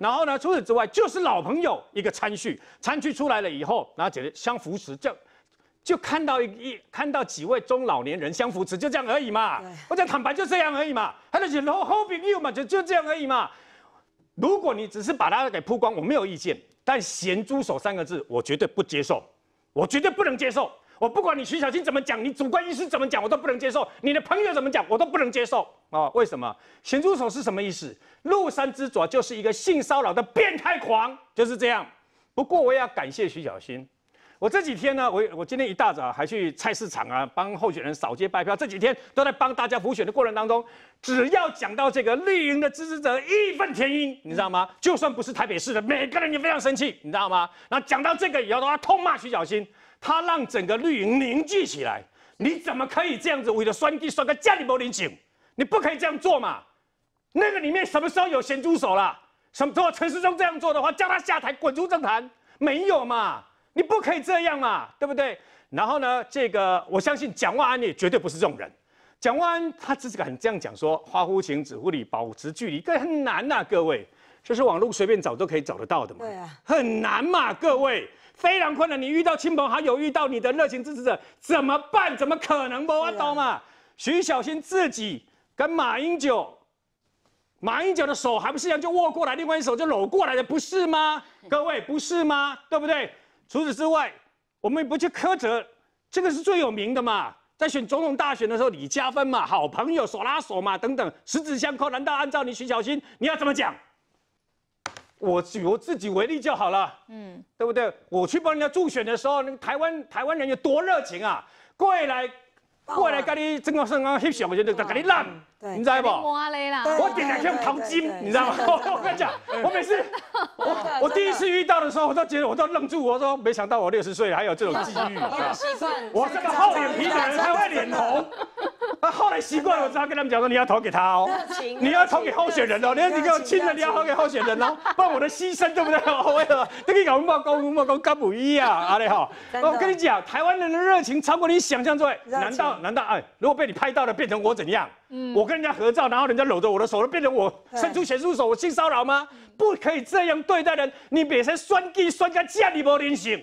然后呢，除此之外就是老朋友一个参叙，参叙出来了以后，然后觉得相扶持，就就看到一一看到几位中老年人相扶持，就这样而已嘛。我讲坦白就这样而已嘛，还有些好好朋友嘛，就就这样而已嘛。如果你只是把它给曝光，我没有意见，但咸猪手三个字，我绝对不接受，我绝对不能接受。我不管你徐小新怎么讲，你主观意识怎么讲，我都不能接受。你的朋友怎么讲，我都不能接受啊？为什么？咸猪手是什么意思？陆山之爪就是一个性骚扰的变态狂，就是这样。不过我也要感谢徐小新，我这几天呢，我我今天一大早还去菜市场啊，帮候选人扫街拜票，这几天都在帮大家辅选的过程当中，只要讲到这个绿营的支持者义愤填膺，你知道吗？就算不是台北市的，每个人也非常生气，你知道吗？然后讲到这个以后，都要痛骂徐小新。他让整个绿营凝聚起来，你怎么可以这样子为了酸地酸个家里柏林景？你不可以这样做嘛？那个里面什么时候有咸猪手了？什么？如果陈世忠这样做的话，叫他下台滚出政坛，没有嘛？你不可以这样嘛？对不对？然后呢，这个我相信蒋万安也绝对不是这种人。蒋万安他只是敢这样讲说，花乎情，止乎礼，保持距离，这很难呐，各位，这是网络随便找都可以找得到的嘛？对啊，很难嘛，各位。非常困难，你遇到亲朋好友，遇到你的热情支持者，怎么办？怎么可能不我懂嘛？徐小新自己跟马英九，马英九的手还不是一样，就握过来，另外一手就搂过来的，不是吗？各位不是吗？对不对？除此之外，我们不去苛责，这个是最有名的嘛，在选总统大选的时候，李加分嘛，好朋友手拉手嘛，等等，十指相扣，难道按照你徐小新，你要怎么讲？我举我自己为例就好了，嗯，对不对？我去帮人家助选的时候，那个台湾台湾人有多热情啊，过来过来跟你整个正个翕相，我就就跟你烂，你知道不？我点两用淘金，你知道吗？我跟你讲，我每次我我第一次遇到的时候，我都觉得我都愣住，我说没想到我六十岁还有这种机遇，我这个厚脸皮的人还会脸红。啊，后来习惯了，我只好跟他们讲说，你要投给他哦，你要投给候选人哦，你要你给我亲的，你要投给候选人哦，不然我的牺牲对不对？为什么？跟你搞冒功冒功干不一样，阿嘞哈。我跟你讲，台湾人的热情超过你想象之外。难道难道哎，如果被你拍到了，变成我怎样？嗯，我跟人家合照，然后人家搂着我的手，变成我伸出咸猪手，我性骚扰吗？不可以这样对待人，你别成酸鸡酸个家里无人性。